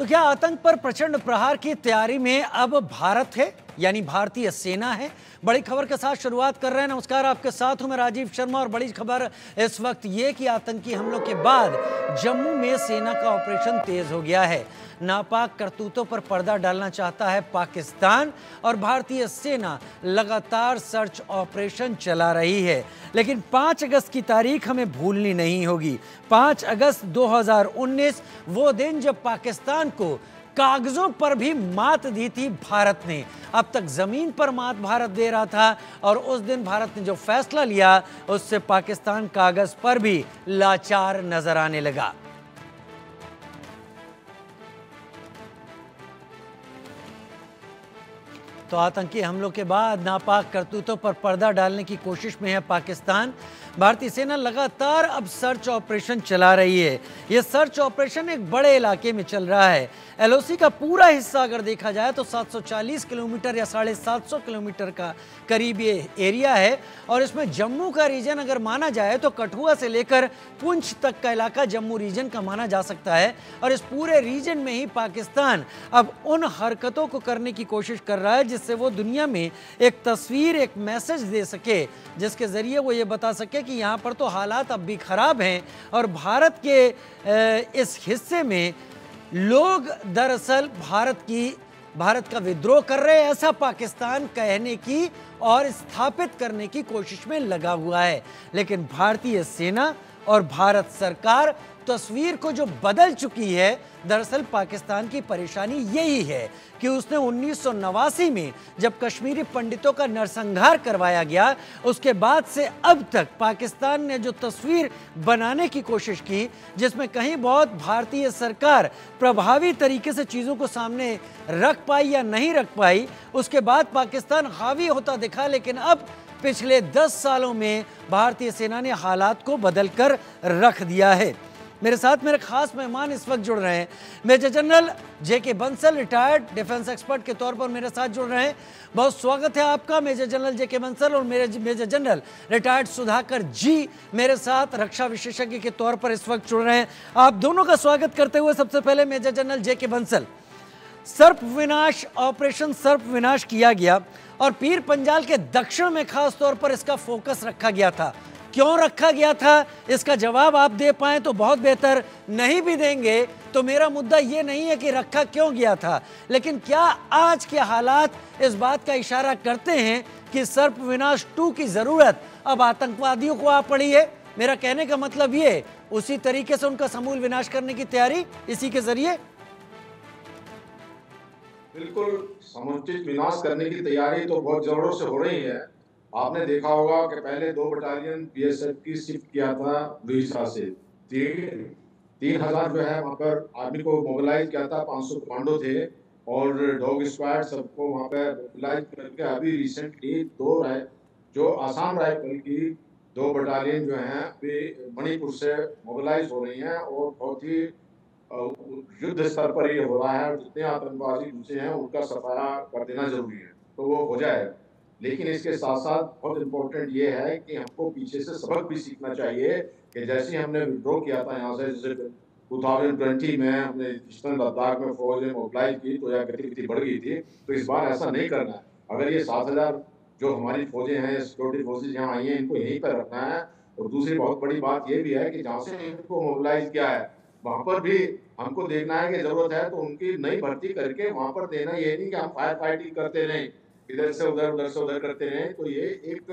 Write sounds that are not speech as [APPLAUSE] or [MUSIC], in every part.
तो क्या आतंक पर प्रचंड प्रहार की तैयारी में अब भारत है? यानी भारतीय सेना है? बड़ी खबर के साथ शुरुआत कर रहे हैं। नमस्कार, आपके साथ हूँ मैं राजीव शर्मा और बड़ी खबर इस वक्त ये कि आतंकी हमलों के बाद जम्मू में सेना का ऑपरेशन तेज हो गया है। नापाक करतूतों पर पर्दा डालना चाहता है पाकिस्तान और भारतीय सेना लगातार सर्च ऑपरेशन चला रही है। लेकिन 5 अगस्त की तारीख हमें भूलनी नहीं होगी। 5 अगस्त 2019 वो दिन जब पाकिस्तान को कागजों पर भी मात दी थी भारत ने। अब तक ज़मीन पर मात भारत दे रहा था और उस दिन भारत ने जो फैसला लिया, उससे पाकिस्तान कागज़ पर भी लाचार नज़र आने लगा। तो आतंकी हमलों के बाद नापाक करतूतों पर पर्दा डालने की कोशिश में है पाकिस्तान। भारतीय सेना लगातार अब सर्च ऑपरेशन चला रही है। यह सर्च ऑपरेशन एक बड़े इलाके में चल रहा है। एलओसी का पूरा हिस्सा अगर देखा जाए तो 740 किलोमीटर या साढ़े सात किलोमीटर का करीब ये एरिया है। और इसमें जम्मू का रीजन अगर माना जाए तो कठुआ से लेकर पुंछ तक का इलाका जम्मू रीजन का माना जा सकता है। और इस पूरे रीजन में ही पाकिस्तान अब उन हरकतों को करने की कोशिश कर रहा है जिससे वो दुनिया में एक तस्वीर, एक मैसेज दे सके, जिसके ज़रिए वो ये बता सके कि यहाँ पर तो हालात अब भी ख़राब हैं और भारत के इस हिस्से में लोग दरअसल भारत की, भारत का विद्रोह कर रहे हैं। ऐसा पाकिस्तान कहने की और स्थापित करने की कोशिश में लगा हुआ है। लेकिन भारतीय सेना और भारत सरकार तस्वीर को जो बदल चुकी है, दरअसल पाकिस्तान की परेशानी यही है कि उसने उन्नीस सौ नवासी में जब कश्मीरी पंडितों का नरसंहार करवाया गया, उसके बाद से अब तक पाकिस्तान ने जो तस्वीर बनाने की कोशिश की, जिसमें कहीं बहुत भारतीय सरकार प्रभावी तरीके से चीज़ों को सामने रख पाई या नहीं रख पाई, उसके बाद पाकिस्तान हावी होता दिखा, लेकिन अब पिछले दस सालों में भारतीय सेना ने हालात को बदल कर रख दिया है। मेरे साथ मेरे खास मेहमान इस वक्त जुड़ रहे हैं। मेजर जनरल जे के बंसल रिटायर्ड डिफेंस एक्सपर्ट के तौर पर मेरे साथ जुड़ रहे हैं। बहुत स्वागत है आपका मेजर जनरल जे के बंसल और मेरे major general retired Sudhakar ji मेरे साथ रक्षा विशेषज्ञ के तौर पर इस वक्त जुड़ रहे हैं। आप दोनों का स्वागत करते हुए सबसे पहले मेजर जनरल जे बंसल, सर्प विनाश ऑपरेशन सर्प विनाश किया गया और पीर पंजाल के दक्षिण में खास तौर पर इसका फोकस रखा गया था। क्यों रखा गया था? इसका जवाब आप दे पाए तो बहुत बेहतर। नहीं भी देंगे तो मेरा मुद्दा ये नहीं है कि रखा क्यों गया था, लेकिन क्या आज के हालात इस बात का इशारा करते हैं कि सर्प विनाश टू की ज़रूरत अब आतंकवादियों को आ पड़ी है? मेरा कहने का मतलब ये, उसी तरीके से उनका समूल विनाश करने की तैयारी इसी के ज़रिए? बिल्कुल, समुचित विनाश करने की तैयारी तो बहुत जोरों से हो रही है। आपने देखा होगा कि पहले दो बटालियन बीएसएफ की शिफ्ट किया था उड़ीसा से। तीन तीन हज़ार जो है, वहाँ पर आर्मी को मोबिलाइज किया था, पाँच सौ कमांडो थे और डॉग स्क्वाड सबको वहाँ पर मोबिलाइज करके अभी रिसेंटली दो राय जो आसाम राइफल की दो बटालियन जो हैं, अभी मणिपुर से मोबिलाइज हो रही हैं और बहुत ही युद्ध स्तर पर ये हो रहा है जितने आतंकवादी घुसे हैं, उनका सफाया कर देना ज़रूरी है। तो वो हो जाएगा। लेकिन इसके साथ साथ बहुत इम्पोर्टेंट ये है कि हमको पीछे से सबक भी सीखना चाहिए कि जैसे हमने विड्रॉ किया था यहाँ से, जैसे टू थाउज़ेंड ट्वेंटी में हमने लद्दाख में फौज मोबिलाइज की तो यह गतिविधि बढ़ गई थी तो इस बार ऐसा नहीं करना है। अगर ये सात हज़ार जो हमारी फौजें हैं सिक्योरिटी फोर्सेज यहाँ आई हैं, इनको यहीं पर रखना है। और दूसरी बहुत बड़ी बात यह भी है कि जहाँ से इनको मोबिलाइज किया है, वहाँ पर भी हमको देखना है कि ज़रूरत है तो उनकी नई भर्ती करके वहाँ पर देना, ये नहीं कि हम फायर फाइटिंग करते नहीं इधर से उधर उधर से उधर करते रहे तो ये एक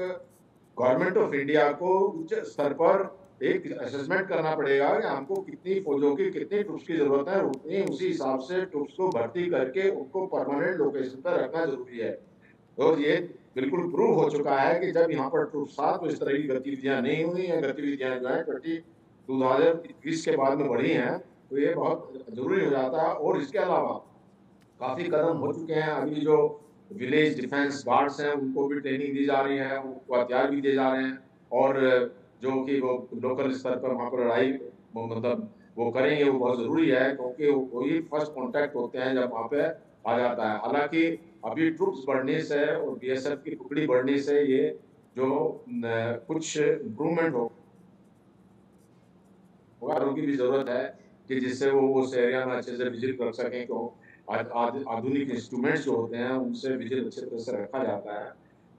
गवर्नमेंट ऑफ़ इंडिया को उच्च स्तर पर एक असेसमेंट करना पड़ेगा कि हमको कितनी फौजों की, कितनी ट्रुप्स की ज़रूरत है, उतनी उसी हिसाब से ट्रुप्स को भर्ती करके उनको परमानेंट लोकेशन पर रखना ज़रूरी है। और तो ये बिल्कुल प्रूव हो चुका है कि जब यहाँ पर ट्रुप्स था तो इस तरह की गतिविधियाँ नहीं हुई हैं। गतिविधियाँ जो है, ट्वेंटी टू के बाद में बढ़ी हैं तो ये बहुत ज़रूरी हो जाता है। और इसके अलावा काफ़ी कदम हो चुके हैं। अभी जो विलेज डिफेंस गार्ड्स हैं, उनको भी ट्रेनिंग दी जा रही है, उनको हथियार भी दिए जा रहे हैं और जो कि वो लोकल स्तर पर वहाँ पर लड़ाई मतलब वो करेंगे, वो बहुत ज़रूरी है क्योंकि वही फ़र्स्ट कॉन्टैक्ट होते हैं जब वहाँ पे आ जाता है। हालाँकि अभी ट्रुप्स बढ़ने से और बीएसएफ की टुकड़ी बढ़ने से ये जो कुछ इम्प्रूवमेंट हो की भी ज़रूरत है कि जिससे वो उस एरिया में अच्छे से विज़िट कर सकें तो आधुनिक इंस्ट्रूमेंट्स जो होते हैं, उनसे विज़िट अच्छे तरह से रखा जाता है।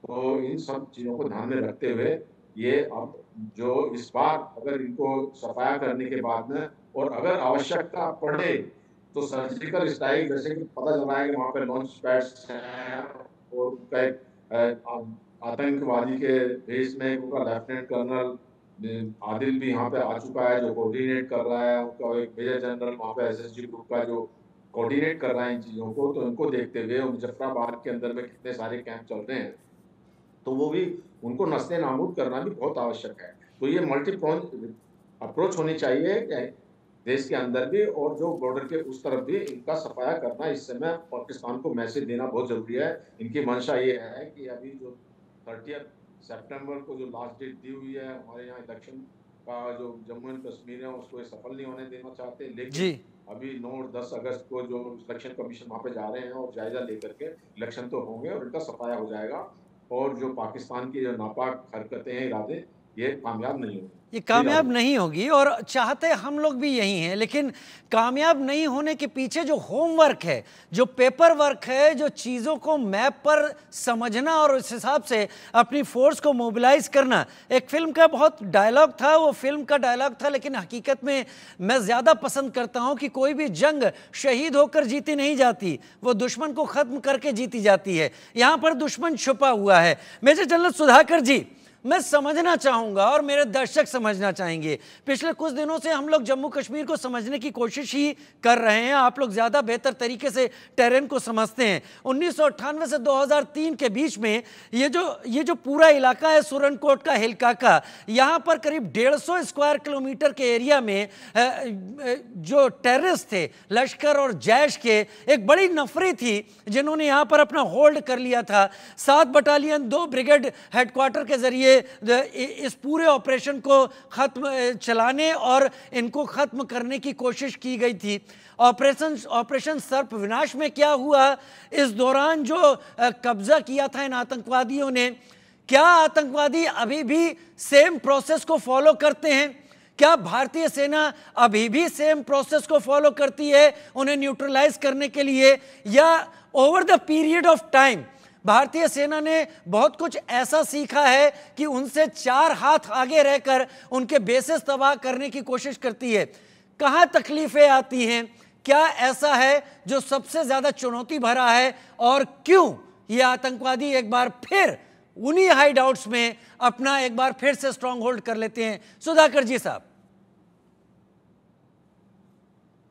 तो इन सब चीज़ों को ध्यान में रखते हुए ये अब जो इस बार अगर इनको सफाया करने के बाद में और अगर आवश्यकता पड़े तो सर्जिकल स्ट्राइक जैसे कि पता चला है कि वहाँ पे लॉन्च पैड्स हैं और उनका एक आतंकवादी के भेस में उनका लेफ्टिनेंट कर्नल आदिल भी यहाँ पे आ चुका है, जो कोऑर्डिनेट कर रहा है, उनका एक मेजर जनरल वहाँ पे एसएसजी ग्रुप का जो कोऑर्डिनेट कर रहा है इन चीज़ों को तो इनको देखते हुए मुजफ्फराबाद के अंदर में कितने सारे कैंप चल रहे हैं तो वो भी उनको नस्ल नामूद करना भी बहुत आवश्यक है। तो ये मल्टी अप्रोच होनी चाहिए देश के अंदर भी और जो बॉर्डर के उस तरफ़ भी इनका सफाया करना, इस समय पाकिस्तान को मैसेज देना बहुत ज़रूरी है। इनकी मंशा ये है कि अभी जो थर्टी सितंबर को जो लास्ट डेट दी हुई है, हमारे यहाँ इलेक्शन जो जम्मू एंड कश्मीर है उसको सफल नहीं होने देना चाहते लेकिन अभी नौ और दस अगस्त को जो इलेक्शन कमीशन वहाँ पे जा रहे हैं और जायजा लेकर के इलेक्शन तो होंगे और इनका सफाया हो जाएगा। और जो पाकिस्तान की जो नापाक हरकतें हैं इरादे ये कामयाब नहीं होंगे। ये कामयाब नहीं होगी और चाहते हम लोग भी यही हैं लेकिन कामयाब नहीं होने के पीछे जो होमवर्क है जो पेपर वर्क है जो चीज़ों को मैप पर समझना और उस हिसाब से अपनी फोर्स को मोबिलाइज करना एक फ़िल्म का बहुत डायलॉग था वो फ़िल्म का डायलॉग था लेकिन हकीकत में मैं ज़्यादा पसंद करता हूँ कि कोई भी जंग शहीद होकर जीती नहीं जाती वो दुश्मन को ख़त्म करके जीती जाती है। यहाँ पर दुश्मन छुपा हुआ है। मेजर जनरल सुधाकर जी मैं समझना चाहूँगा और मेरे दर्शक समझना चाहेंगे। पिछले कुछ दिनों से हम लोग जम्मू कश्मीर को समझने की कोशिश ही कर रहे हैं। आप लोग ज़्यादा बेहतर तरीके से टेरेन को समझते हैं। उन्नीस सौ अट्ठानवे से 2003 के बीच में ये जो ये जो पूरा इलाका है सुरनकोट का, हिलकाका, यहाँ पर करीब डेढ़ स्क्वायर किलोमीटर के एरिया में जो टेररिस्ट थे, लश्कर और जैश के, एक बड़ी नफरी थी जिन्होंने यहाँ पर अपना होल्ड कर लिया था। सात बटालियन दो ब्रिगेड हेडक्वार्टर के ज़रिए इस पूरे ऑपरेशन को ख़त्म चलाने और इनको ख़त्म करने की कोशिश की गई थी। ऑपरेशन ऑपरेशन सर्प विनाश में क्या हुआ? इस दौरान जो कब्जा किया था इन आतंकवादियों ने, क्या आतंकवादी अभी भी सेम प्रोसेस को फॉलो करते हैं? क्या भारतीय सेना अभी भी सेम प्रोसेस को फॉलो करती है उन्हें न्यूट्रलाइज करने के लिए? या over the period of time भारतीय सेना ने बहुत कुछ ऐसा सीखा है कि उनसे चार हाथ आगे रहकर उनके बेसिस तबाह करने की कोशिश करती है। कहाँ तकलीफें आती हैं? क्या ऐसा है जो सबसे ज़्यादा चुनौती भरा है? और क्यों ये आतंकवादी एक बार फिर उन्हीं हाइड आउट्स में अपना एक बार फिर से स्ट्रांग होल्ड कर लेते हैं। सुधाकर जी साहब।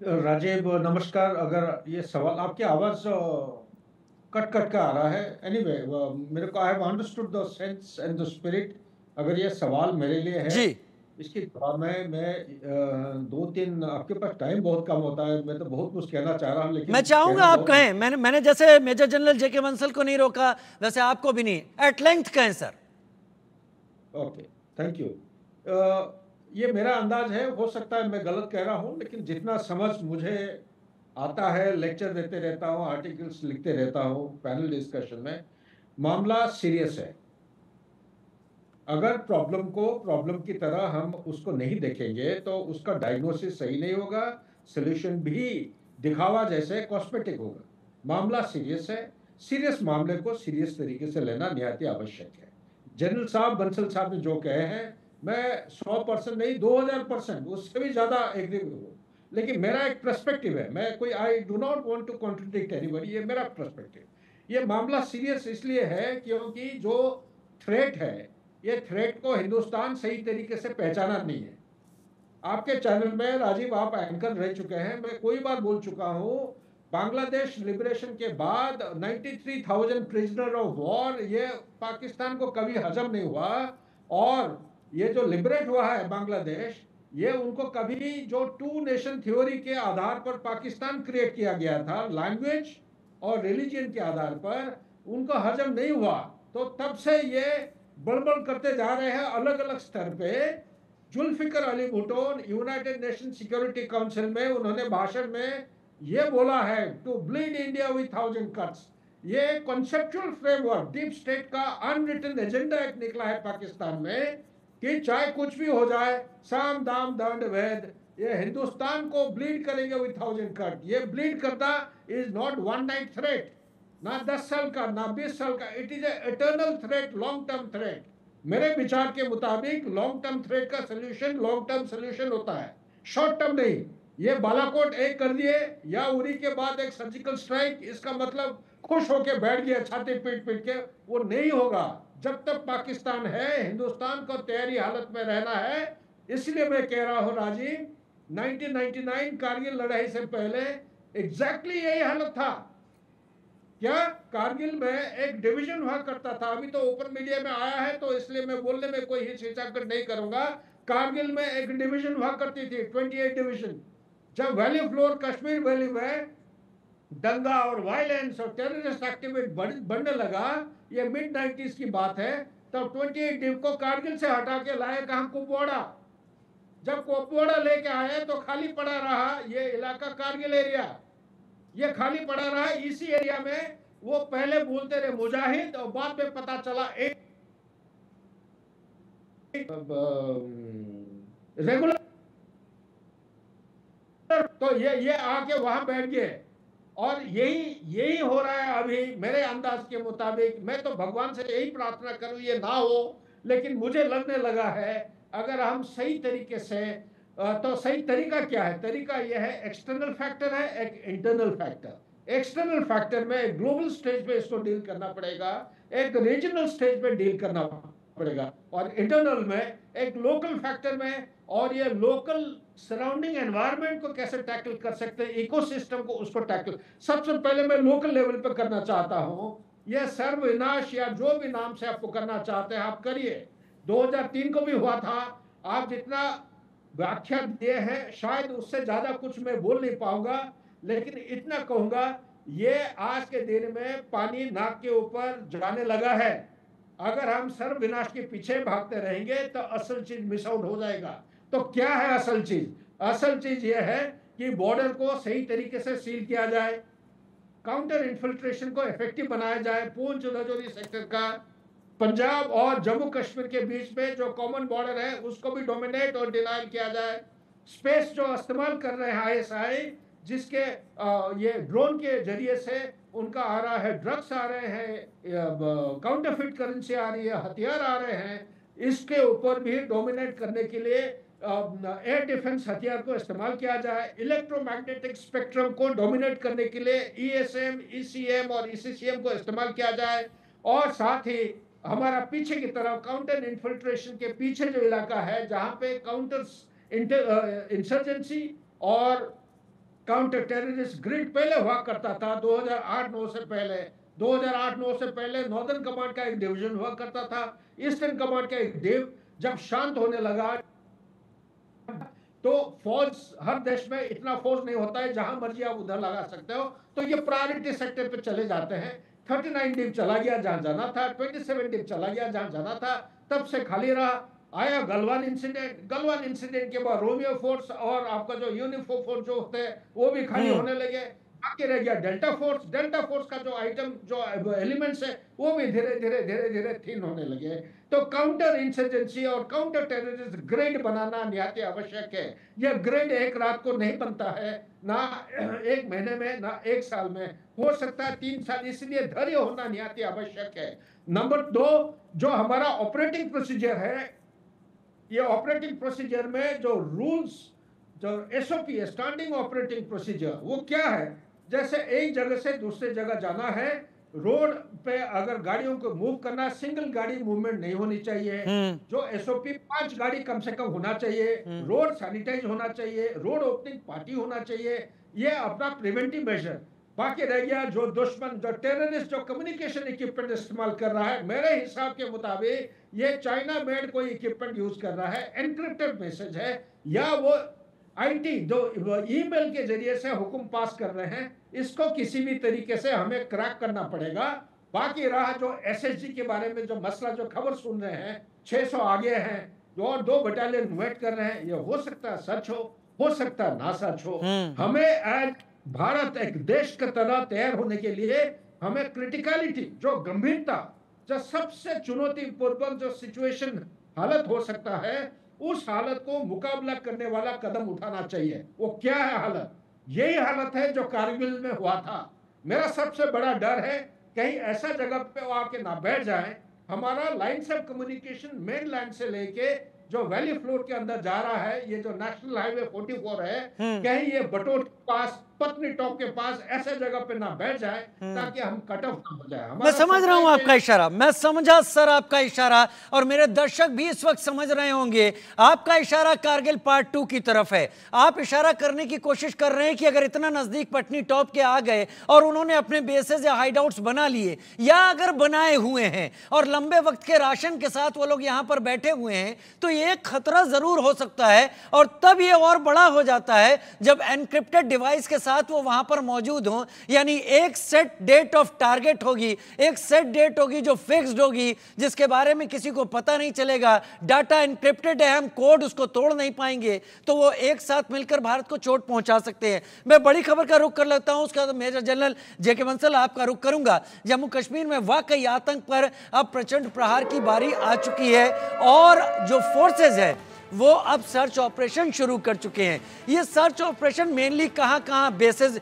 राजीव, नमस्कार। अगर ये सवाल, आपकी आवाज़ कट कट का आ रहा है। एनीवे anyway, मेरे को I have understood the sense and the spirit अगर ये सवाल मेरे लिए है जी। इसकी में मैं दो तीन आपके पास टाइम बहुत कम होता है। मैं तो बहुत कुछ कहना चाह रहा हूँ लेकिन मैं चाहूँगा आप कहें। मैंने मैंने जैसे मेजर जनरल जेके बंसल को नहीं रोका वैसे आपको भी नहीं। एट लेंथ कहें सर ओके थैंक यू ये मेरा अंदाज है हो सकता है मैं गलत कह रहा हूँ लेकिन जितना समझ मुझे आता है लेक्चर देते रहता हूँ आर्टिकल्स लिखते रहता हूँ पैनल डिस्कशन में। मामला सीरियस है। अगर प्रॉब्लम को प्रॉब्लम की तरह हम उसको नहीं देखेंगे तो उसका डायग्नोसिस सही नहीं होगा सोल्यूशन भी दिखावा जैसे कॉस्मेटिक होगा। मामला सीरियस है। सीरियस मामले को सीरियस तरीके से लेना निहाती आवश्यक है। जनरल साहब, बंसल साहब ने जो कहे हैं, मैं सौ परसेंट नहीं, दो हज़ार परसेंट, उससे भी ज़्यादा एग्री हूँ। लेकिन मेरा एक प्रस्पेक्टिव है। मैं कोई I do not want to contradict anybody ये मेरा प्रस्पेक्टिव ये मामला सीरियस इसलिए है क्योंकि जो थ्रेट है ये थ्रेट को हिंदुस्तान सही तरीके से पहचाना नहीं है। आपके चैनल में राजीव आप एंकर रह चुके हैं। मैं कोई बार बोल चुका हूँ बांग्लादेश लिबरेशन के बाद 93,000 प्रिजनर ऑफ़ वॉर ये पाकिस्तान को कभी हजम नहीं हुआ। और ये जो लिबरेट हुआ है बांग्लादेश ये उनको कभी जो टू नेशन थ्योरी के आधार पर पाकिस्तान क्रिएट किया गया था लैंग्वेज और रिलीजन के आधार पर, उनको हजम नहीं हुआ। तो तब से ये बड़बड़ करते जा रहे हैं अलग अलग स्तर पे। Zulfikar Ali Bhutto united nation security council में उन्होंने भाषण में ये बोला है to bleed India with thousand cuts ये कॉन्सेप्चुअल फ्रेमवर्क डीप स्टेट का अनरिटन एजेंडा एक निकला है पाकिस्तान में। कि चाहे कुछ भी हो जाए, साम, दाम, दंड वैद ये हिंदुस्तान को ब्लीड करेंगे विथ थाउज़ेंड कट ये ब्लीड करना is not one night threat ना दस साल का, ना बीस साल का। It is eternal threat long term threat मेरे विचार के मुताबिक लॉन्ग टर्म थ्रेट का सोल्यूशन लॉन्ग टर्म सोल्यूशन होता है। शॉर्ट टर्म नहीं। ये बालाकोट एक कर दिए, या उरी के बाद एक सर्जिकल स्ट्राइक इसका मतलब खुश होके बैठ गया, छाती पीट पीट के, वो नहीं होगा। जब तक पाकिस्तान है, हिंदुस्तान को तैयारी हालत में रहना है, इसलिए मैं कह रहा हूँ राजीव 1999 कारगिल लड़ाई से पहले एग्जैक्टली exactly यही हालत था। क्या कारगिल में एक डिवीज़न हुआ करता था? अभी तो ओपन मीडिया में आया है तो इसलिए मैं बोलने में कोई हिचकिचाहट नहीं करूँगा। कारगिल में एक डिवीज़न हुआ करती थी 28 डिवीज़न जब वैली फ्लोर कश्मीर वैली में दंगा और वायलेंस और टेररिस्ट एक्टिविटी बढ़ने लगा। ये मिड नाइन्टीज की बात है। तब 28 डिव को कारगिल से हटा के लाए कहा कुपवाड़ा जब कुपवाड़ा लेके आए तो खाली पड़ा रहा ये इलाका कारगिल एरिया। ये खाली पड़ा रहा इसी एरिया में। वो पहले बोलते रहे मुजाहिद, और बाद में पता चला एक रेगुलर तो ये ये आके वहाँ बैठ गए। और यही यही हो रहा है अभी मेरे अंदाज के मुताबिक। मैं तो भगवान से यही प्रार्थना करूँ, ये ना हो, लेकिन मुझे लगने लगा है, अगर हम सही तरीके से तो सही तरीका क्या है? तरीका यह है एक्सटर्नल फैक्टर है, एक इंटरनल फैक्टर एक्सटर्नल फैक्टर में ग्लोबल स्टेज पे इसको डील करना पड़ेगा, एक रीजनल स्टेज पे डील करना पड़ेगा, और इंटरनल में एक लोकल फैक्टर में और ये लोकल सराउंडिंग एनवायरनमेंट को कैसे टैकल कर सकते हैं इकोसिस्टम को उसको टैकल सबसे पहले मैं लोकल लेवल पर करना चाहता हूँ। यह सर्वविनाश या जो भी नाम से आपको करना चाहते हैं, आप करिए। 2003 को भी हुआ था। आप जितना व्याख्या दिए हैं, शायद उससे ज़्यादा कुछ मैं बोल नहीं पाऊँगा, लेकिन इतना कहूँगा, ये आज के दिन में पानी नाक के ऊपर जाने लगा है। अगर हम सर्व विनाश के पीछे भागते रहेंगे तो असल चीज़ मिस आउट हो जाएगा। तो क्या है असल चीज़? असल चीज़ यह है कि बॉर्डर को सही तरीके से सील किया जाए काउंटर इन्फिल्ट्रेशन को इफ़ेक्टिव बनाया जाए, पूंछ रजौरी सेक्टर का। पंजाब और जम्मू कश्मीर के बीच में जो कॉमन बॉर्डर है, उसको भी डोमिनेट और डिनाइल किया जाए। स्पेस जो इस्तेमाल कर रहे हैं आईएसआई जिसके ये ड्रोन के ज़रिए से उनका आ रहा है ड्रग्स आ रहे हैं काउंटरफिट करेंसी आ रही है, हथियार आ रहे हैं, इसके ऊपर भी डोमिनेट करने के लिए एयर डिफेंस हथियार को इस्तेमाल किया जाए इलेक्ट्रोमैग्नेटिक स्पेक्ट्रम को डोमिनेट करने के लिए ईएसएम e ईसीएम e और ईसीसीएम को इस्तेमाल किया जाए। और साथ ही हमारा पीछे की तरफ़ काउंटर इन्फिल्ट्रेशन के पीछे जो इलाका है, जहाँ पे काउंटर इंसर्जेंसी और काउंटर टेररिस्ट ग्रिड पहले हुआ करता था 2008-9 से पहले। 2008-9 से पहले नॉर्दर्न कमांड का एक डिवीज़न हुआ करता था ईस्टर्न कमांड का एक डिव जब शांत होने लगा तो फौज हर देश में इतना फौज नहीं होता है जहाँ मर्ज़ी आप उधर लगा सकते हो। तो ये प्रायोरिटी सेक्टर पे चले जाते हैं। थर्टी नाइन डिप चला गया जहाँ जाना था। ट्वेंटी सेवन डिप चला गया जहाँ जाना था। तब से खाली रहा। आया गलवान इंसिडेंट गलवान इंसिडेंट के बाद रोमियो फोर्स और आपका जो यूनिफो फोर्स जो होते हैं वो भी खाली हम्म। होने लगे। बाकी रह गया डेल्टा फोर्स डेल्टा फोर्स का जो आइटम जो एलिमेंट्स है वो भी धीरे धीरे धीरे धीरे थीन होने लगे। तो काउंटर इंसर्जेंसी और काउंटर टेररिस्ट ग्रेड बनाना निहाती आवश्यक है। यह ग्रेड एक रात को नहीं बनता है, ना एक महीने में, ना एक साल में। हो सकता है तीन साल, इसलिए धैर्य होना निहाती आवश्यक है। नंबर दो जो हमारा ऑपरेटिंग प्रोसीजर है, ये ऑपरेटिंग प्रोसीजर में जो रूल्स जो एसओपी स्टैंडिंग ऑपरेटिंग प्रोसीजर वो क्या है? जैसे एक जगह से दूसरे जगह जाना है रोड पे अगर गाड़ियों को मूव करना सिंगल गाड़ी मूवमेंट नहीं होनी चाहिए। हम्म। जो एसओपी पाँच गाड़ी कम से कम होना चाहिए। रोड हम्म। सैनिटाइज होना चाहिए। रोड ओपनिंग पार्टी होना चाहिए। ये अपना प्रिवेंटिव मेजर बाकी रह गया जो दुश्मन जो टेररिस्ट जो कम्युनिकेशन इक्विपमेंट इस्तेमाल कर रहा है मेरे हिसाब के मुताबिक ये चाइना मेड कोई इक्विपमेंट यूज़ कर रहा है। एनक्रिप्टेड मैसेज है। या वो आईटी जो ईमेल के ज़रिए से हुक्म पास कर रहे हैं इसको किसी भी तरीके से हमें क्रैक करना पड़ेगा बाकी रहा जो एसएसजी के बारे में जो मसला जो खबर सुन रहे हैं 600 आगे हैं जो और दो बटालियन वेट कर रहे हैं ये हो सकता है सच हो हो सकता है ना सच हो हम्म। हमें एज भारत एक देश की तरह तैयार होने के लिए हमें क्रिटिकलिटी जो गंभीरता जो सबसे चुनौतीपूर्वक जो सिचुएशन हालत हो सकता है उस हालत को मुकाबला करने वाला कदम उठाना चाहिए। वो क्या है हालत? यही हालत है जो कारगिल में हुआ था। मेरा सबसे बड़ा डर है कहीं ऐसा जगह पे वो आके ना बैठ जाए। हमारा line of communication main line से लेके जो वैली फ्लोर के अंदर जा रहा है ये जो नेशनल हाईवे 44 है हम्म। कहीं ये बटोट पास पत्नी टॉप के पास ऐसे जगह पे ना बैठ जाए हम्म। ताकि हम कट ऑफ़ ना हो जाए। मैं समझ रहा हूँ आपका इशारा। मैं समझा सर आपका इशारा और मेरे दर्शक भी इस वक्त समझ रहे होंगे। आपका इशारा कारगिल पार्ट टू की तरफ़ है। आप इशारा करने की कोशिश कर रहे हैं कि अगर इतना नज़दीक पटनी टॉप के आ गए और उन्होंने अपने बेसेस या हाइडआउट्स बना लिए या अगर बनाए हुए हैं और लंबे वक्त के राशन के साथ वो लोग यहाँ पर बैठे हुए हैं तो ये खतरा ज़रूर हो सकता है और तब ये और बड़ा हो जाता है जब एनक्रिप्टेड डिवाइस के साथ वो वहाँ पर मौजूद हों, यानी एक सेट डेट ऑफ़ टारगेट होगी, एक सेट डेट होगी जो फिक्स्ड होगी, जिसके बारे में किसी को पता नहीं चलेगा। डाटा एनक्रिप्टेड है, हम कोड उसको तोड़ नहीं पाएँगे तो वो एक साथ मिलकर भारत को चोट पहुँचा सकते हैं। मैं बड़ी खबर का रुख कर लेता हूँ, उसका मेजर जनरल जेके बंसल आपका रुख करूँगा। जम्मू कश्मीर में वाकई आतंक पर अब प्रचंड प्रहार की बारी आ चुकी है, और जो फोर्सेज है वो अब सर्च ऑपरेशन शुरू कर चुके हैं। ये सर्च ऑपरेशन मेनली कहाँ कहाँ बेसिस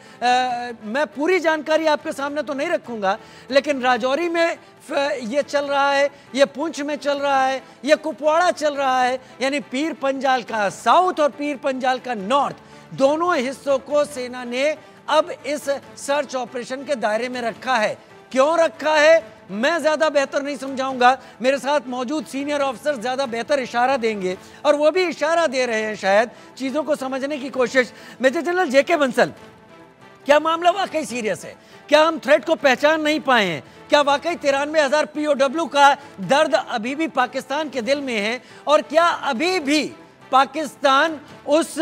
मैं पूरी जानकारी आपके सामने तो नहीं रखूँगा, लेकिन राजौरी में ये चल रहा है, ये पूंछ में चल रहा है, ये कुपवाड़ा चल रहा है, यानी पीर पंजाल का साउथ और पीर पंजाल का नॉर्थ, दोनों हिस्सों को सेना ने अब इस सर्च ऑपरेशन के दायरे में रखा है। क्यों रखा है? मैं ज़्यादा बेहतर नहीं समझाऊँगा। मेरे साथ मौजूद सीनियर ऑफिसर ज़्यादा बेहतर इशारा देंगे और वो भी इशारा दे रहे हैं शायद चीज़ों को समझने की कोशिश। मेजर जनरल जेके बंसल, क्या मामला वाकई सीरियस है? क्या हम थ्रेट को पहचान नहीं पाए हैं? क्या वाकई तिरानवे हज़ार पीओडब्ल्यू का दर्द अभी भी पाकिस्तान के दिल में है? और क्या अभी भी पाकिस्तान उस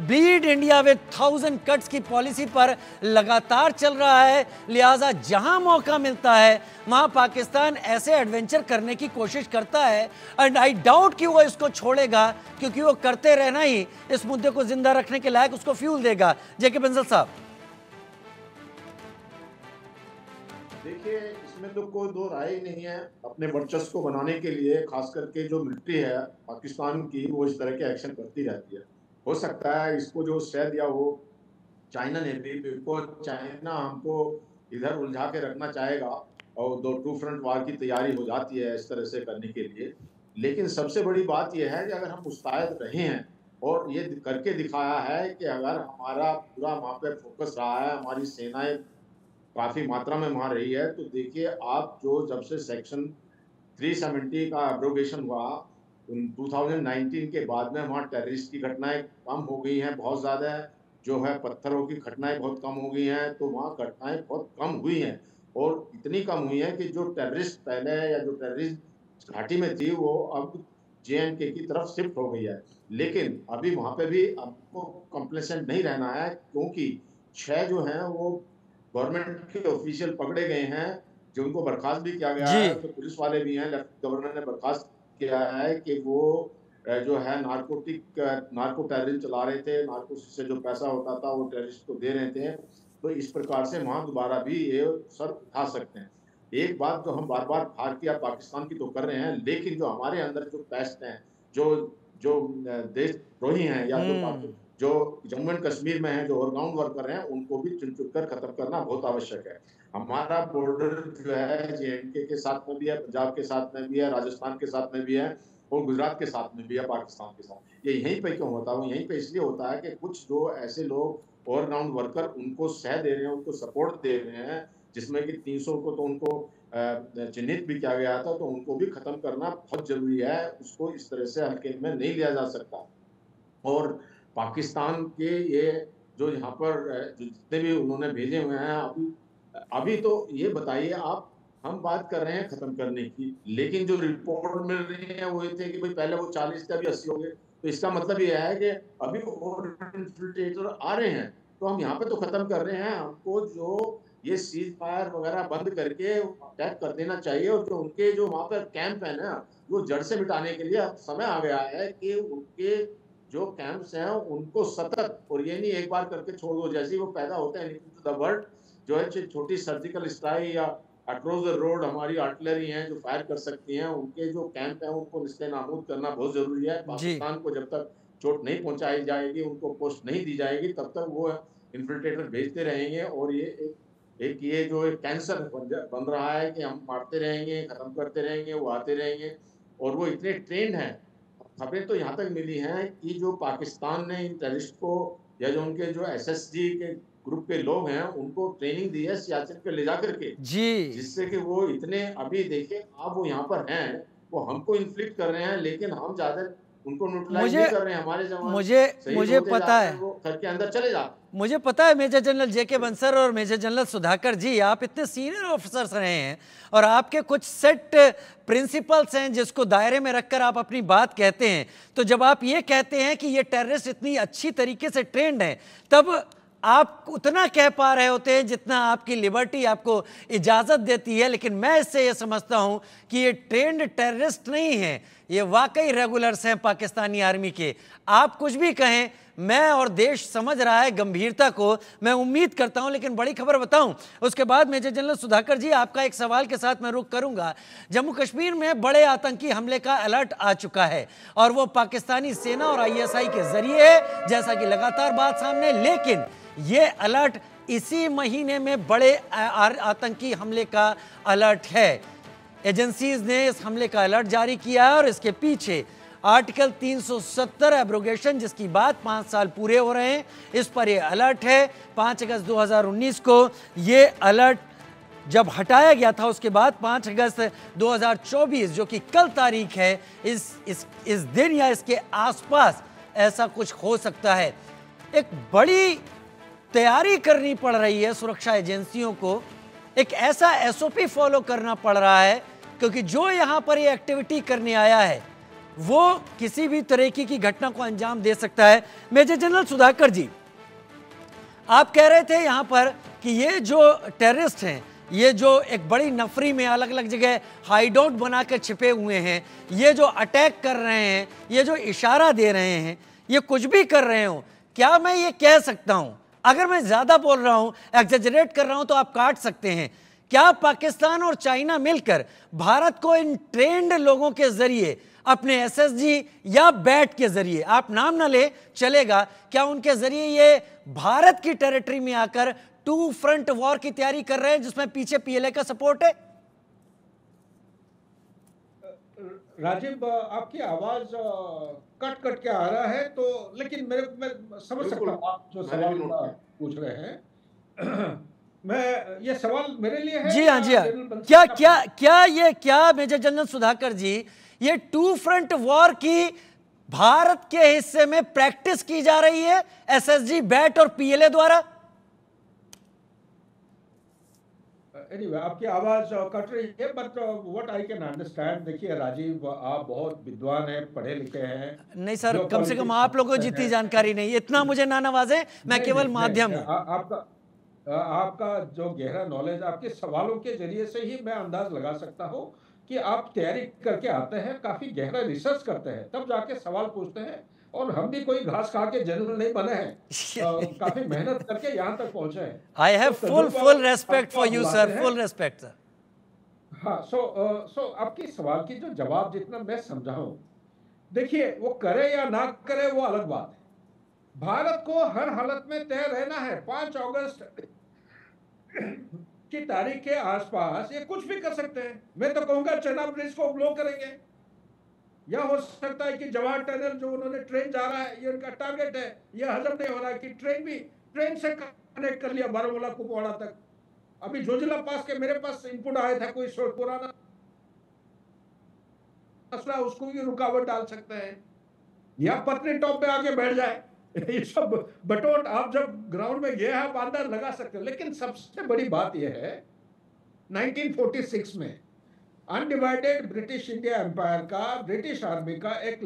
bleed India with thousand cuts की पॉलिसी पर लगातार चल रहा है। लिहाजा जहाँ मौका मिलता है, वहाँ पाकिस्तान ऐसे एडवेंचर करने की कोशिश करता है। एंड आई डाउट कि वो इसको छोड़ेगा, क्योंकि वो करते रहना ही इस मुद्दे को ज़िंदा रखने के लायक उसको फ्यूल देगा। जेके बंसल साहब। देखिए इसमें तो कोई दो राय नहीं है अपने वर्चस्व को बनाने के लिए, खास करके जो मिलिट्री है पाकिस्तान की, वो इस तरह के एक्शन करती रहती है। हो सकता है इसको जो श्रेय दिया हो चाइना ने भी बिकॉज़ चाइना हमको इधर उलझा के रखना चाहेगा और दो टू फ्रंट वार की तैयारी हो जाती है इस तरह से करने के लिए। लेकिन सबसे बड़ी बात यह है कि अगर हम मुस्तैद रहे हैं और ये करके दिखाया है कि अगर हमारा पूरा वहाँ पे फोकस रहा है, हमारी सेनाएँ काफ़ी मात्रा में वहाँ रही है। तो देखिए, आप जो जब से सेक्शन 370 का एब्रोगेशन हुआ, उन 2019 के बाद में वहाँ टेररिस्ट की घटनाएँ कम हो गई हैं, बहुत ज़्यादा जो है पत्थरों की घटनाएँ बहुत कम हो गई हैं तो वहाँ घटनाएँ बहुत कम हुई हैं। और इतनी कम हुई हैं कि जो टेररिस्ट पहले या जो टेररिस्ट घाटी में थी, वो अब जे की तरफ़ शिफ्ट हो गई है। लेकिन अभी वहाँ पे भी आपको कंप्लेसेंट नहीं रहना है, क्योंकि छह जो हैं, वो गवर्नमेंट के ऑफिशियल पकड़े गए हैं जो उनको बर्खास्त भी किया गया है तो पुलिस वाले भी हैं गवर्नर ने बर्खास्त किया है कि वो जो है नारकोटिक नार्को टेररिज्म चला रहे थे नार्को से जो पैसा होता था वो टेररिस्ट को दे रहे थे तो इस प्रकार से वहाँ दोबारा भी ये सर उठा सकते हैं एक बात जो हम बार बार भारत या पाकिस्तान की तो कर रहे हैं लेकिन जो हमारे अंदर जो पेस्ट हैं जो जो अ, देशद्रोही हैं या जो हम्म। जो जम्मू एंड कश्मीर में है, जो ऑलराउंड वर्कर हैं, उनको भी चुन चुन कर खत्म करना बहुत आवश्यक है। हमारा बॉर्डर जो है जे के साथ में भी है, पंजाब के साथ में भी है, राजस्थान के साथ में भी है और गुजरात के साथ में भी है, पाकिस्तान के साथ। ये यहीं पे क्यों होता है? यहीं पे इसलिए होता है कि कुछ जो ऐसे लोग ऑलराउंड वर्कर उनको सह दे रहे हैं, उनको सपोर्ट दे रहे हैं, जिसमें कि 300 को तो उनको चिन्हित भी किया गया था तो उनको भी खत्म करना बहुत ज़रूरी है, उसको इस तरह से हल्के में नहीं लिया जा सकता। और पाकिस्तान के ये जो यहाँ पर जो जितने भी उन्होंने भेजे हुए हैं, अभी अभी तो ये बताइए आप, हम बात कर रहे हैं खत्म करने की, लेकिन जो रिपोर्ट मिल रही है वो ये थे कि भाई पहले वो चालीस थे अभी अस्सी हो गए। तो इसका मतलब ये है कि अभी और आ रहे हैं तो हम यहाँ पे तो खत्म कर रहे हैं। हमको जो ये सीज फायर वगैरह बंद करके अटैक कर देना चाहिए और जो उनके जो वहाँ पर कैंप है ना, वो जड़ से मिटाने के लिए समय आ गया है कि उनके जो कैंप्स हैं उनको सतत और ये नहीं एक बार करके छोड़ दो जैसे ही वो पैदा होते हैं द वर्ल्ड जो है छोटी सर्जिकल स्ट्राइक या अक्रॉस द रोड हमारी आर्टिलरी हैं जो फायर कर सकती हैं उनके जो कैंप हैं उनको निस्ते नाबूद करना बहुत ज़रूरी है। पाकिस्तान को जब तक चोट नहीं पहुंचाई जाएगी उनको पोस्ट नहीं दी जाएगी तब तक वो इन्फिल्ट्रेटर भेजते रहेंगे और ये एक एक ये जो एक कैंसर बन, बन रहा है कि हम मारते रहेंगे खत्म करते रहेंगे वो आते रहेंगे और वो इतने ट्रेंड हैं खबरें तो यहाँ तक मिली हैं कि जो पाकिस्तान ने इन टेररिस्ट को या जो उनके जो एसएसजी के ग्रुप के लोग हैं उनको ट्रेनिंग दी है सियाचिन पे ले जा करके जी। जिससे कि वो इतने अभी देखे आप वो यहाँ पर हैं वो हमको इन्फ्लिक्ट कर रहे हैं लेकिन हम ज़्यादा उनको मुझे नहीं कर रहे हैं हमारे जवान। मुझे मुझे पता है। घर के अंदर चले जाते मुझे पता है मेजर जनरल जेके बंसर और मेजर जनरल सुधाकर जी आप इतने सीनियर ऑफिसर्स रहे हैं और आपके कुछ सेट प्रिंसिपल्स हैं जिसको दायरे में रखकर आप अपनी बात कहते हैं। तो जब आप ये कहते हैं कि ये टेररिस्ट इतनी अच्छी तरीके से ट्रेंड है तब आप उतना कह पा रहे होते हैं जितना आपकी लिबर्टी आपको इजाज़त देती है, लेकिन मैं इससे ये समझता हूँ कि ये ट्रेंड टेररिस्ट नहीं है, ये वाकई रेगुलर्स हैं पाकिस्तानी आर्मी के। आप कुछ भी कहें, मैं और देश समझ रहा है गंभीरता को, मैं उम्मीद करता हूँ, लेकिन बड़ी खबर बताऊँ। उसके बाद मेजर जनरल सुधाकर जी, आपका एक सवाल के साथ मैं रुक करूँगा। जम्मू कश्मीर में बड़े आतंकी हमले का अलर्ट आ चुका है और वो पाकिस्तानी सेना और आईएसआई के ज़रिए है, जैसा कि लगातार बात सामने लेकिन ये अलर्ट इसी महीने में बड़े आतंकी हमले का अलर्ट है। एजेंसीज ने इस हमले का अलर्ट जारी किया है और इसके पीछे आर्टिकल 370 एब्रोगेशन, जिसकी बात पाँच साल पूरे हो रहे हैं, इस पर यह अलर्ट है। पाँच अगस्त 2019 को ये अलर्ट जब हटाया गया था, उसके बाद 5 अगस्त 2024 जो कि कल तारीख है, इस इस इस दिन या इसके आसपास ऐसा कुछ हो सकता है। एक बड़ी तैयारी करनी पड़ रही है सुरक्षा एजेंसियों को। एक ऐसा एसओपी फॉलो करना पड़ रहा है, क्योंकि जो यहाँ पर ये एक्टिविटी करने आया है, वो किसी भी तरीके की घटना को अंजाम दे सकता है। मेजर जनरल सुधाकर जी, आप कह रहे थे यहाँ पर कि ये जो टेररिस्ट हैं, ये जो एक बड़ी नफरी में अलग अलग जगह हाइडआउट बनाकर छिपे हुए हैं, ये जो अटैक कर रहे हैं, ये जो इशारा दे रहे हैं, ये कुछ भी कर रहे हो, क्या मैं ये कह सकता हूँ अगर मैं ज़्यादा बोल रहा हूँ एग्जेजरेट कर रहा हूँ तो आप काट सकते हैं। क्या पाकिस्तान और चाइना मिलकर भारत को इन ट्रेंड लोगों के ज़रिए, अपने एसएसजी या बैट के ज़रिए, आप नाम ना ले, चलेगा। क्या उनके ज़रिए ये भारत की टेरिटरी में आकर टू फ्रंट वॉर की तैयारी कर रहे हैं, जिसमें पीछे पीएलए का सपोर्ट है? राजीव आपकी आवाज़ कट कट के आ रहा है तो लेकिन मेरे मैं समझ सकता हूँ आप जो सवाल पूछ रहे हैं। [CLEARS THROAT] मैं ये सवाल मेरे लिए है जी हाँ जी हाँ। क्या क्या क्या ये क्या मेजर जनरल सुधाकर जी ये टू फ्रंट वॉर की भारत के हिस्से में प्रैक्टिस की जा रही है एसएसजी बैट और पीएलए द्वारा? Anyway, आपकी आवाज़ कट रही है but what I can understand देखिए राजीव आप बहुत विद्वान हैं पढ़े लिखे हैं। नहीं सर कम से कम आप लोगों को जितनी जानकारी नहीं इतना मुझे ना नवाजे मैं केवल माध्यम। आपका आपका जो गहरा नॉलेज आपके सवालों के ज़रिए से ही मैं अंदाज लगा सकता हूँ कि आप तैयारी करके आते हैं काफ़ी गहरा रिसर्च करते हैं तब जाके सवाल पूछते हैं और हम भी कोई घास खा के जनरल नहीं बने हैं। [LAUGHS] काफ़ी मेहनत करके यहाँ तक पहुँचे हैं। I have full full respect for you sir full respect sir हाँ। सो सो आपकी सवाल की जो जवाब जितना मैं समझाऊं देखिए वो करे या ना करे वो अलग बात है। भारत को हर हालत में तय रहना है पाँच अगस्त की तारीख के आसपास ये कुछ भी कर सकते हैं। मैं तो कहूँगा चना ब्रिज को ब्लो करेंगे। या हो सकता है कि जवाहर टनल जो उन्होंने ट्रेन जा रहा है, ये उनका टारगेट है, ये हजम नहीं हो रहा है कि ट्रेन भी ट्रेन से कनेक्ट कर लिया बारामूला कुपवाड़ा तक। अभी जोजिला पास के मेरे पास इनपुट आया था, कोई पुराना मसला, उसको भी रुकावट डाल सकते हैं। या पत्नी टॉप पे आके बैठ जाए। [LAUGHS] ये सब बटोट, आप जब ग्राउंड में गए आप अंदर लगा सकते हो। लेकिन सबसे बड़ी बात यह है 1946 में अनडिवाइडेड ब्रिटिश इंडिया एम्पायर का ब्रिटिश आर्मी का एक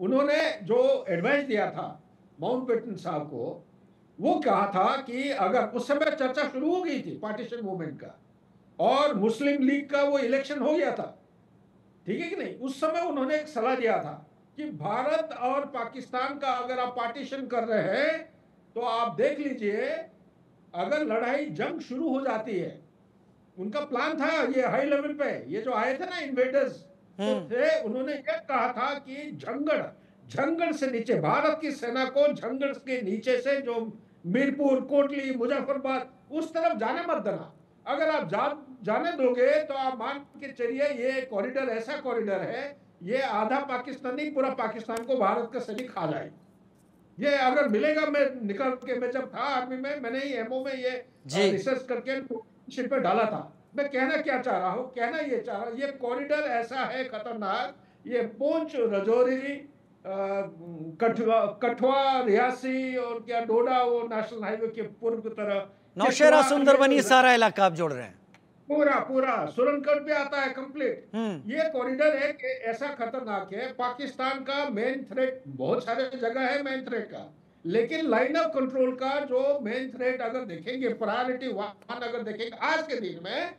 उन्होंने जो एडवाइस दिया था माउंट बेटन साहब को, वो कहा था कि अगर उस समय चर्चा शुरू हो गई थी पार्टीशन मूवमेंट का, और मुस्लिम लीग का वो इलेक्शन हो गया था, ठीक है कि नहीं? उस समय उन्होंने एक सलाह दिया था कि भारत और पाकिस्तान का अगर आप पार्टीशन कर रहे हैं तो आप देख लीजिए, अगर लड़ाई जंग शुरू हो जाती है उनका प्लान था ये हाई लेवल पे। ये जो आए थे ना इन्वेडर्स तो हम्म। थे उन्होंने ये कहा था कि झंगड़ झंगड़ से नीचे भारत की सेना को झंगड़ के नीचे से जो मीरपुर कोटली मुजफ्फरबाद उस तरफ़ जाने मत देना। अगर आप जा जाने दोगे तो आप मान के चलिए ये कॉरिडोर ऐसा कॉरिडोर है ये आधा पाकिस्तान पाकिस्तानी पूरा पाकिस्तान को भारत का सैनिक खा जाएगी ये अगर मिलेगा मैं निकल के मैं जब था आर्मी में मैंने ही एमओ में ये रिसर्च करके शिप पे डाला था। मैं कहना क्या चाह रहा हूँ? कहना ये चाह रहा हूँ ये कॉरिडोर ऐसा है खतरनाक ये पूंछ रजौरी कठुआ कठुआ रियासी और क्या डोडा वो नेशनल हाईवे के पूर्व की तरफ़ नौशेरा सुंदरबनी सारा इलाका आप जोड़ रहे हैं। पूरा पूरा सुरनकट भी आता है कंप्लीट हम्म। ये कॉरिडोर है कि ऐसा खतरनाक है पाकिस्तान का मेन थ्रेट बहुत सारे जगह है मेन थ्रेट का। लेकिन लाइन ऑफ़ कंट्रोल का जो मेन थ्रेट अगर देखेंगे प्रायोरिटी वन अगर देखेंगे, आज के दिन में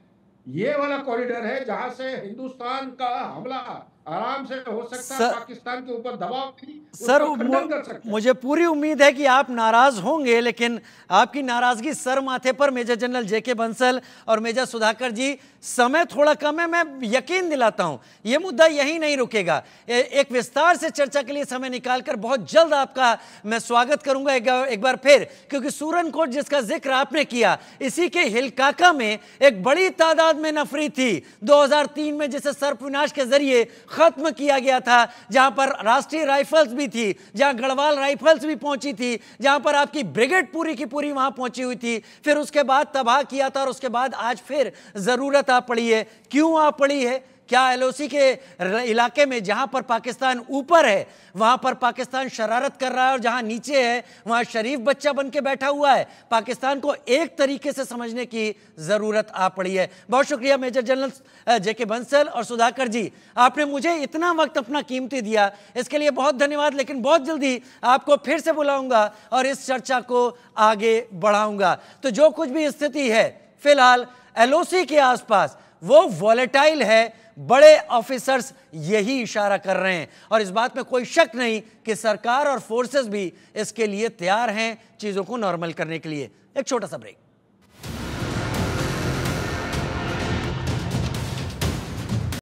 ये वाला कॉरिडोर है जहाँ से हिंदुस्तान का हमला आराम से हो सकता है पाकिस्तान के ऊपर दबाव भी सर कर। मुझे पूरी उम्मीद है कि आप नाराज़ होंगे लेकिन आपकी नाराज़गी सर माथे पर मेजर जनरल जेके बंसल और मेजर सुधाकर जी समय थोड़ा कम है मैं यकीन दिलाता हूँ ये मुद्दा यही नहीं रुकेगा एक विस्तार से चर्चा के लिए समय निकालकर बहुत जल्द आपका मैं स्वागत करूँगा एक, बार फिर क्योंकि सूरन कोट जिसका ज़िक्र आपने किया इसी के हिलकाका में एक बड़ी तादाद में नफरी थी 2003 में जिसे सर्प विनाश के ज़रिए खत्म किया गया था, जहाँ पर राष्ट्रीय राइफल्स भी थी, जहाँ गढ़वाल राइफल्स भी पहुँची थी, जहाँ पर आपकी ब्रिगेड पूरी की पूरी वहाँ पहुँची हुई थी। फिर उसके बाद तबाह किया था और उसके बाद आज फिर ज़रूरत आ पड़ी है। क्यों आ पड़ी है? क्या एलओसी के इलाके में जहाँ पर पाकिस्तान ऊपर है वहाँ पर पाकिस्तान शरारत कर रहा है और जहाँ नीचे है वहाँ शरीफ बच्चा बन के बैठा हुआ है। पाकिस्तान को एक तरीके से समझने की ज़रूरत आ पड़ी है। बहुत शुक्रिया major general uh, JK Bansal और सुधाकर जी। आपने मुझे इतना वक्त अपना कीमती दिया इसके लिए बहुत धन्यवाद लेकिन बहुत जल्दी आपको फिर से बुलाऊँगा और इस चर्चा को आगे बढ़ाऊँगा। तो जो कुछ भी स्थिति है फ़िलहाल एलओसी के आसपास वो वॉलेटाइल है बड़े ऑफिसर्स यही इशारा कर रहे हैं। और इस बात में कोई शक नहीं कि सरकार और फोर्सेस भी इसके लिए तैयार हैं चीज़ों को नॉर्मल करने के लिए। एक छोटा सा ब्रेक